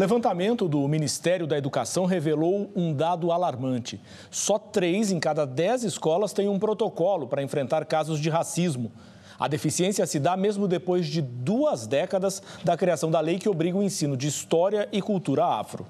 Levantamento do Ministério da Educação revelou um dado alarmante. Só três em cada dez escolas têm um protocolo para enfrentar casos de racismo. A deficiência se dá mesmo depois de duas décadas da criação da lei que obriga o ensino de história e cultura afro.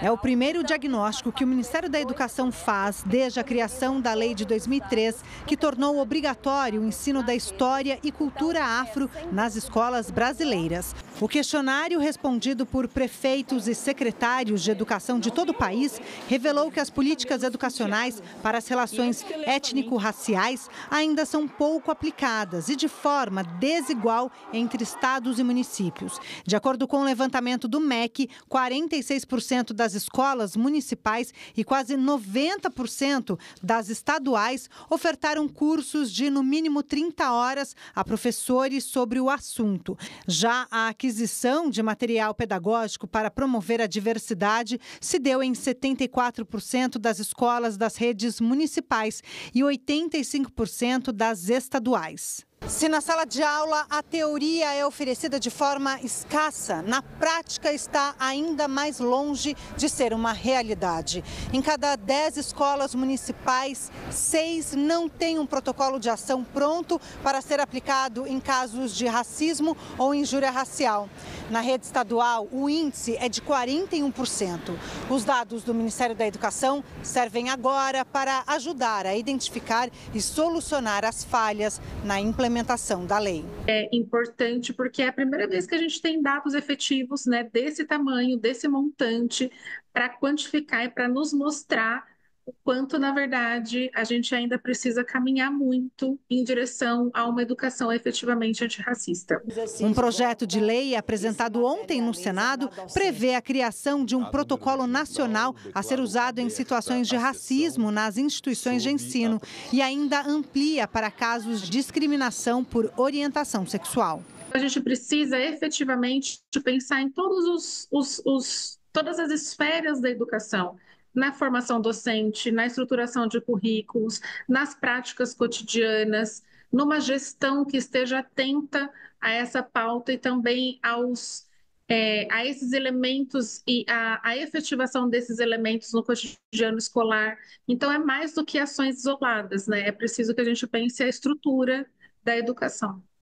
É o primeiro diagnóstico que o Ministério da Educação faz desde a criação da lei de 2003, que tornou obrigatório o ensino da história e cultura afro nas escolas brasileiras. O questionário respondido por prefeitos e secretários de educação de todo o país revelou que as políticas educacionais para as relações étnico-raciais ainda são pouco aplicadas e de forma desigual entre estados e municípios. De acordo com o levantamento do MEC, 46 36% das escolas municipais e quase 90% das estaduais ofertaram cursos de no mínimo 30 horas a professores sobre o assunto. Já a aquisição de material pedagógico para promover a diversidade se deu em 74% das escolas das redes municipais e 85% das estaduais. Se na sala de aula a teoria é oferecida de forma escassa, na prática está ainda mais longe de ser uma realidade. Em cada dez escolas municipais, seis não têm um protocolo de ação pronto para ser aplicado em casos de racismo ou injúria racial. Na rede estadual, o índice é de 41%. Os dados do Ministério da Educação servem agora para ajudar a identificar e solucionar as falhas na implementação da lei. É importante porque é a primeira vez que a gente tem dados efetivos né, desse tamanho, desse montante, para quantificar e para nos mostrar o quanto, na verdade, a gente ainda precisa caminhar muito em direção a uma educação efetivamente antirracista. Um projeto de lei apresentado ontem no Senado prevê a criação de um protocolo nacional a ser usado em situações de racismo nas instituições de ensino e ainda amplia para casos de discriminação por orientação sexual. A gente precisa efetivamente pensar em todos os, os, os todas as esferas da educação na formação docente, na estruturação de currículos, nas práticas cotidianas, numa gestão que esteja atenta a essa pauta e também aos é, a esses elementos e a, a, efetivação desses elementos no cotidiano escolar. Então, é mais do que ações isoladas, né? É preciso que a gente pense a estrutura da educação.